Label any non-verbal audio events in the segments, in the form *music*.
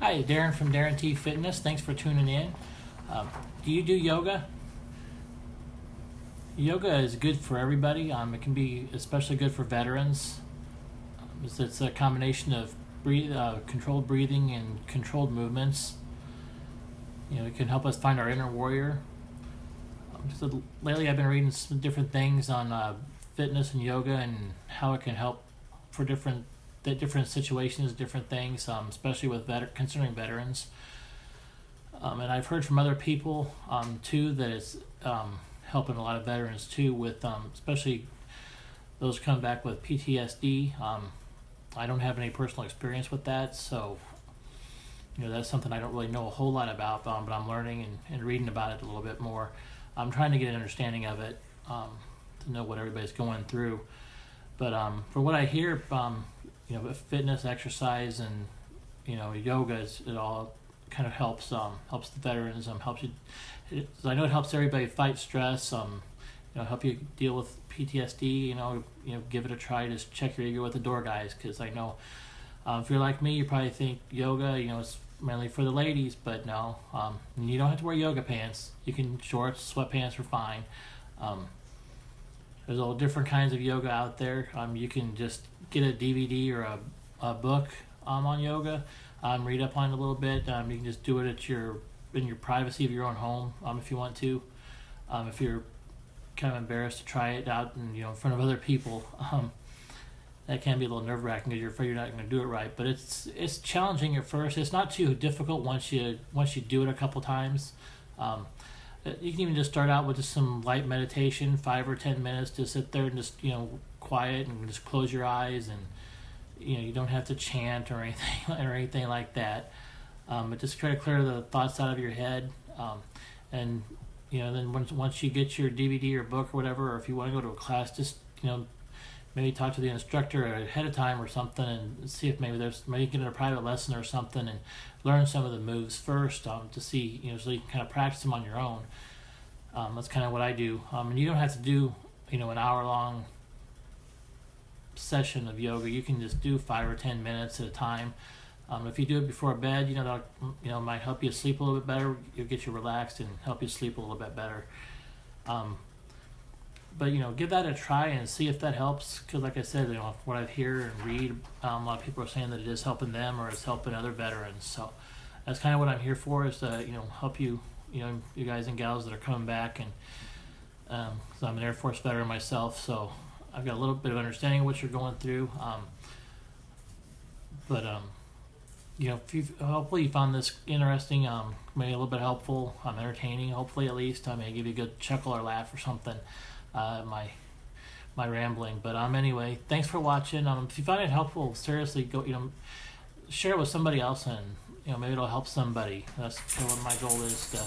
Hi, Darin from Darin T Fitness. Thanks for tuning in. Um, do you do yoga? Yoga is good for everybody. Um, it can be especially good for veterans. Um, it's, it's, a combination of breathe, uh, controlled breathing and controlled movements. You know, it can help us find our inner warrior. Um, so lately, I've been reading some different things on uh, fitness and yoga and how it can help for different the different situations, different things, um, especially with vet- concerning veterans. Um, and I've heard from other people um, too that it's um, helping a lot of veterans too, with um, especially those come back with PTSD. Um, I don't have any personal experience with that, so you know that's something I don't really know a whole lot about, but I'm learning and, and reading about it a little bit more. I'm trying to get an understanding of it to know what everybody's going through. But um, from what I hear, um, you know, fitness, exercise, and you know, yoga is, it all kind of helps um, helps the veterans. Um, helps you. It, I know it helps everybody fight stress. Um, you know, help you deal with PTSD. You know, you know, give it a try. Just check your ego with the door, guys, because I know um, if you're like me, you probably think yoga, you know, it's mainly for the ladies, but no, um, you don't have to wear yoga pants. You can shorts, sweatpants are fine. Um, there's all different kinds of yoga out there. Um, you can just get a DVD or a, a book um, on yoga, um, read up on it a little bit. Um, you can just do it at your in your privacy of your own home um, if you want to. Um, if you're kind of embarrassed to try it out and you know in front of other people, *laughs* um, that can be a little nerve wracking because you're afraid you're not going to do it right. But it's it's challenging at first. It's not too difficult once you once you do it a couple times. Um, you can even just start out with just some light meditation, five or ten minutes. to sit there and just you know quiet and just close your eyes and you know you don't have to chant or anything *laughs* or anything like that. Um, but just try to clear the thoughts out of your head. Um, and you know then once once you get your DVD or book or whatever, or if you want to go to a class, just you know maybe talk to the instructor ahead of time or something and see if maybe there's maybe get a private lesson or something and learn some of the moves first um, to see you know so you can kind of practice them on your own. Um, that's kind of what i do. Um, and you don't have to do you know an hour long session of yoga. You can just do five or ten minutes at a time. Um, if you do it before bed you know that you know might help you sleep a little bit better. You'll get you relaxed and help you sleep a little bit better. Um, but you know, give that a try and see if that helps. Because, like I said, you know, what I hear and read, um, a lot of people are saying that it is helping them or it's helping other veterans. So that's kind of what I'm here for is to you know help you, you know, you guys and gals that are coming back and. Um, so I'm an Air Force veteran myself, so I've got a little bit of understanding of what you're going through. Um, but um, you know, you, hopefully you found this interesting, um, maybe a little bit helpful, um, entertaining. Hopefully, at least I may give you a good chuckle or laugh or something uh, my my rambling. But um, anyway, thanks for watching. Um, if you find it helpful, seriously, go you know, share it with somebody else, and you know maybe it'll help somebody. That's what my goal is to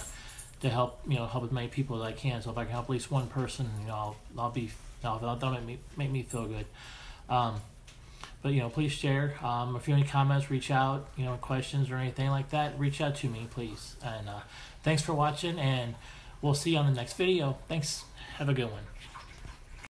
to help you know help as many people as I can. So if I can help at least one person, you know, I'll I'll be I'll, that'll make me make me feel good. Um, but you know, please share. Um, if you have any comments, reach out. You know, questions or anything like that, reach out to me, please. And uh, thanks for watching, and we'll see you on the next video. Thanks. Have a good one.